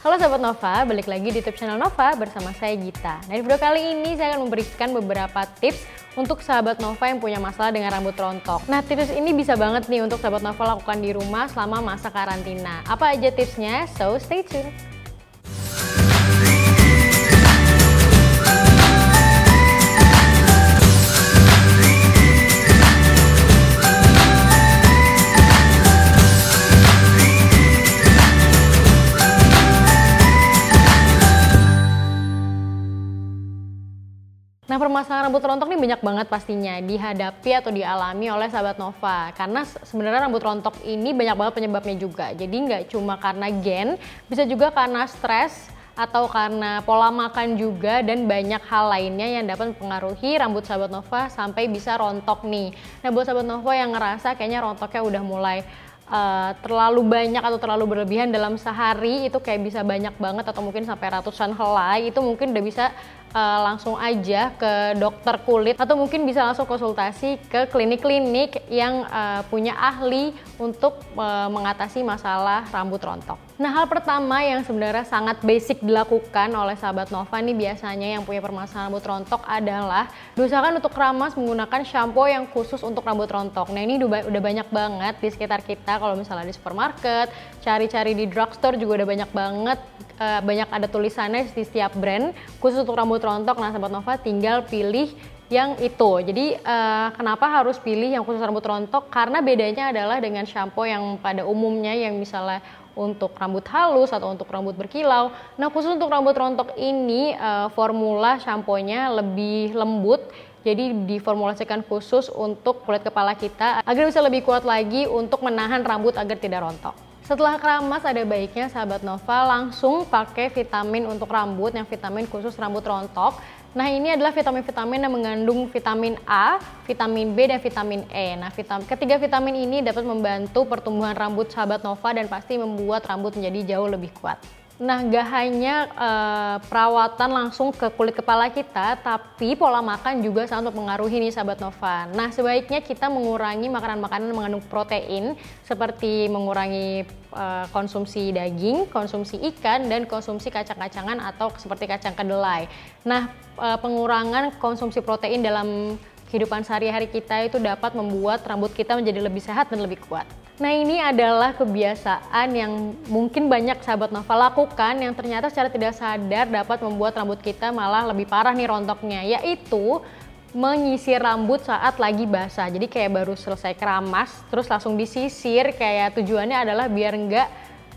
Halo Sahabat Nova, balik lagi di YouTube channel Nova bersama saya Gita. Nah di video kali ini saya akan memberikan beberapa tips untuk sahabat Nova yang punya masalah dengan rambut rontok. Nah tips ini bisa banget nih untuk sahabat Nova lakukan di rumah selama masa karantina. Apa aja tipsnya? So stay tuned. Nah permasalahan rambut rontok ini banyak banget pastinya dihadapi atau dialami oleh sahabat Nova karena sebenarnya rambut rontok ini banyak banget penyebabnya juga jadi nggak cuma karena gen bisa juga karena stres atau karena pola makan juga dan banyak hal lainnya yang dapat mempengaruhi rambut sahabat Nova sampai bisa rontok nih. Nah buat sahabat Nova yang ngerasa kayaknya rontoknya udah mulai uh, terlalu banyak atau terlalu berlebihan dalam sehari itu kayak bisa banyak banget atau mungkin sampai ratusan helai itu mungkin udah bisa uh, langsung aja ke dokter kulit atau mungkin bisa langsung konsultasi ke klinik-klinik yang uh, punya ahli untuk uh, mengatasi masalah rambut rontok. Nah hal pertama yang sebenarnya sangat basic dilakukan oleh sahabat Nova nih biasanya yang punya permasalahan rambut rontok adalah diusahakan untuk keramas menggunakan shampoo yang khusus untuk rambut rontok. Nah ini udah banyak banget di sekitar kita kalau misalnya di supermarket, cari-cari di drugstore juga udah banyak banget banyak ada tulisannya di setiap brand khusus untuk rambut rontok. Nah, sahabat Nova tinggal pilih yang itu. Jadi uh, kenapa harus pilih yang khusus rambut rontok? Karena bedanya adalah dengan shampoo yang pada umumnya yang misalnya untuk rambut halus atau untuk rambut berkilau. Nah khusus untuk rambut rontok ini uh, formula shampoo-nya lebih lembut. Jadi diformulasikan khusus untuk kulit kepala kita agar bisa lebih kuat lagi untuk menahan rambut agar tidak rontok. Setelah keramas ada baiknya sahabat Nova langsung pakai vitamin untuk rambut yang vitamin khusus rambut rontok. Nah ini adalah vitamin-vitamin yang mengandung vitamin A, vitamin B, dan vitamin E. Nah vitamin, ketiga vitamin ini dapat membantu pertumbuhan rambut sahabat Nova dan pasti membuat rambut menjadi jauh lebih kuat. Nah, gak hanya uh, perawatan langsung ke kulit kepala kita, tapi pola makan juga sangat mempengaruhi nih sahabat Nova. Nah, sebaiknya kita mengurangi makanan-makanan mengandung protein seperti mengurangi uh, konsumsi daging, konsumsi ikan, dan konsumsi kacang-kacangan atau seperti kacang kedelai. Nah, uh, pengurangan konsumsi protein dalam kehidupan sehari-hari kita itu dapat membuat rambut kita menjadi lebih sehat dan lebih kuat. Nah ini adalah kebiasaan yang mungkin banyak sahabat Nova lakukan yang ternyata secara tidak sadar dapat membuat rambut kita malah lebih parah nih rontoknya yaitu menyisir rambut saat lagi basah. Jadi kayak baru selesai keramas terus langsung disisir kayak tujuannya adalah biar enggak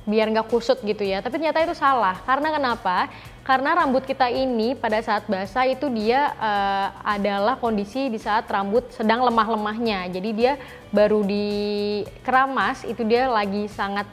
biar nggak kusut gitu ya. Tapi ternyata itu salah. Karena kenapa? Karena rambut kita ini pada saat basah itu dia uh, adalah kondisi di saat rambut sedang lemah-lemahnya. Jadi dia baru dikeramas itu dia lagi sangat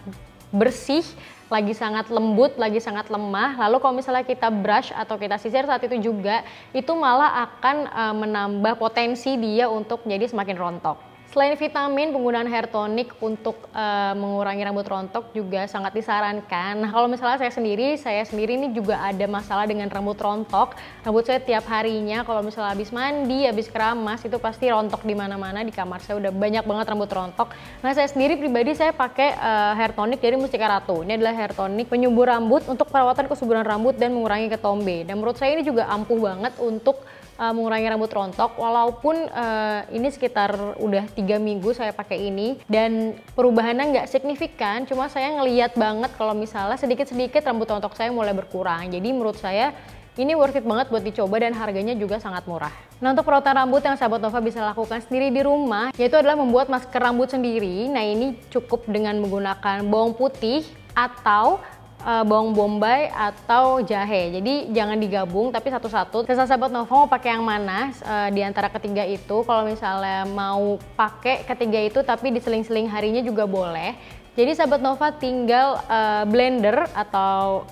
bersih, lagi sangat lembut, lagi sangat lemah. Lalu kalau misalnya kita brush atau kita sisir saat itu juga, itu malah akan uh, menambah potensi dia untuk menjadi semakin rontok. Selain vitamin, penggunaan hair tonic untuk uh, mengurangi rambut rontok juga sangat disarankan. Nah, kalau misalnya saya sendiri, saya sendiri ini juga ada masalah dengan rambut rontok. Rambut saya tiap harinya kalau misalnya habis mandi, habis keramas itu pasti rontok di mana-mana di kamar saya udah banyak banget rambut rontok. Nah, saya sendiri pribadi saya pakai uh, hair tonic dari Mustika Ratu. Ini adalah hair tonic penyubur rambut untuk perawatan kesuburan rambut dan mengurangi ketombe. Dan menurut saya ini juga ampuh banget untuk uh, mengurangi rambut rontok walaupun uh, ini sekitar udah tiga minggu saya pakai ini dan perubahannya nggak signifikan cuma saya ngeliat banget kalau misalnya sedikit-sedikit rambut rontok saya mulai berkurang jadi menurut saya ini worth it banget buat dicoba dan harganya juga sangat murah. Nah untuk perawatan rambut yang sahabat Nova bisa lakukan sendiri di rumah yaitu adalah membuat masker rambut sendiri. Nah ini cukup dengan menggunakan bawang putih atau uh, bawang bombay atau jahe. Jadi jangan digabung tapi satu-satu. Terserah sahabat Nova mau pakai yang mana uh, di antara ketiga itu. Kalau misalnya mau pakai ketiga itu tapi diseling-seling harinya juga boleh. Jadi sahabat Nova tinggal uh, blender atau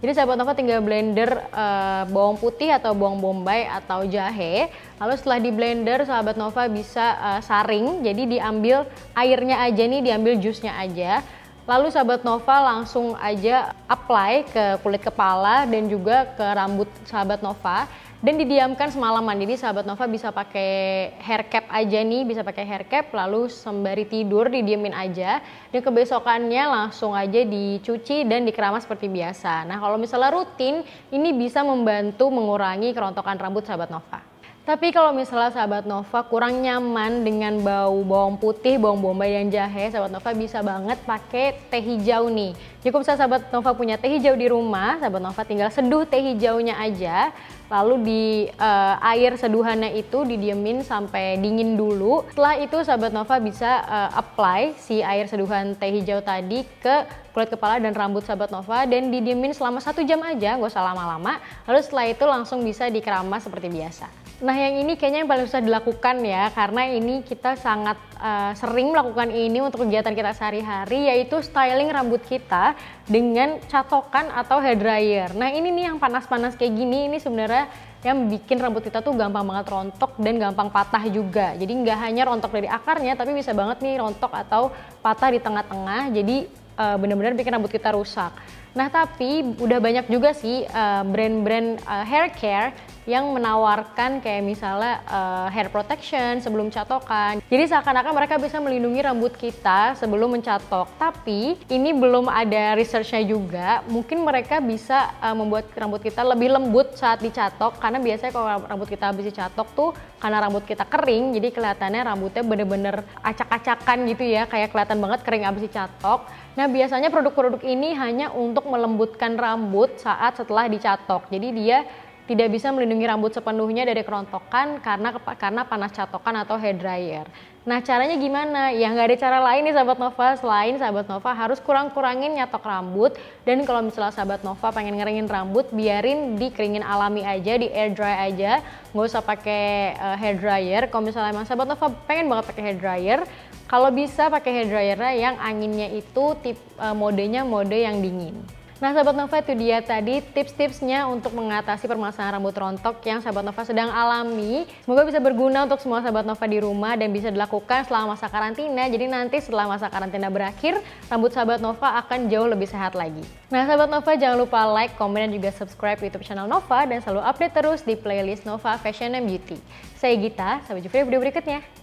jadi sahabat Nova tinggal blender uh, bawang putih atau bawang bombay atau jahe. Lalu setelah di blender sahabat Nova bisa uh, saring. Jadi diambil airnya aja nih, diambil jusnya aja Lalu sahabat Nova langsung aja apply ke kulit kepala dan juga ke rambut sahabat Nova dan didiamkan semalaman. Jadi sahabat Nova bisa pakai hair cap aja nih, bisa pakai hair cap lalu sembari tidur didiamin aja dan kebesokannya langsung aja dicuci dan dikeramas seperti biasa. Nah, kalau misalnya rutin ini bisa membantu mengurangi kerontokan rambut sahabat Nova. Tapi kalau misalnya sahabat Nova kurang nyaman dengan bau bawang putih, bawang bombay dan jahe, sahabat Nova bisa banget pakai teh hijau nih. Cukup sahabat Nova punya teh hijau di rumah, sahabat Nova tinggal seduh teh hijaunya aja, lalu di uh, air seduhannya itu didiemin sampai dingin dulu. Setelah itu sahabat Nova bisa uh, apply si air seduhan teh hijau tadi ke kulit kepala dan rambut sahabat Nova dan didiemin selama satu jam aja, gak usah lama-lama. Lalu setelah itu langsung bisa dikeramas seperti biasa. Nah yang ini kayaknya yang paling susah dilakukan ya karena ini kita sangat uh, sering melakukan ini untuk kegiatan kita sehari-hari yaitu styling rambut kita dengan catokan atau hair dryer. Nah ini nih yang panas-panas kayak gini ini sebenarnya yang bikin rambut kita tuh gampang banget rontok dan gampang patah juga. Jadi nggak hanya rontok dari akarnya tapi bisa banget nih rontok atau patah di tengah-tengah. Jadi uh, benar-benar bikin rambut kita rusak. Nah tapi udah banyak juga sih uh, brand-brand uh, hair care yang menawarkan kayak misalnya uh, hair protection sebelum catokan. Jadi seakan-akan mereka bisa melindungi rambut kita sebelum mencatok. Tapi ini belum ada researchnya juga. Mungkin mereka bisa uh, membuat rambut kita lebih lembut saat dicatok karena biasanya kalau rambut kita habis dicatok tuh karena rambut kita kering jadi kelihatannya rambutnya bener-bener acak-acakan gitu ya kayak kelihatan banget kering habis dicatok. Nah biasanya produk-produk ini hanya untuk melembutkan rambut saat setelah dicatok. Jadi dia tidak bisa melindungi rambut sepenuhnya dari kerontokan karena karena panas catokan atau hair dryer. Nah caranya gimana? Ya nggak ada cara lain nih sahabat Nova selain sahabat Nova harus kurang-kurangin nyatok rambut dan kalau misalnya sahabat Nova pengen ngeringin rambut biarin dikeringin alami aja di air dry aja nggak usah pakai uh, hair dryer. Kalau misalnya emang sahabat Nova pengen banget pakai hair dryer kalau bisa pakai hair dryernya yang anginnya itu tip uh, modenya mode yang dingin. Nah Sahabat Nova itu dia tadi tips-tipsnya untuk mengatasi permasalahan rambut rontok yang Sahabat Nova sedang alami. Semoga bisa berguna untuk semua Sahabat Nova di rumah dan bisa dilakukan selama masa karantina. Jadi nanti setelah masa karantina berakhir, rambut Sahabat Nova akan jauh lebih sehat lagi. Nah Sahabat Nova jangan lupa like, komen, dan juga subscribe YouTube channel Nova dan selalu update terus di playlist Nova Fashion and Beauty. Saya Gita, sampai jumpa di video berikutnya.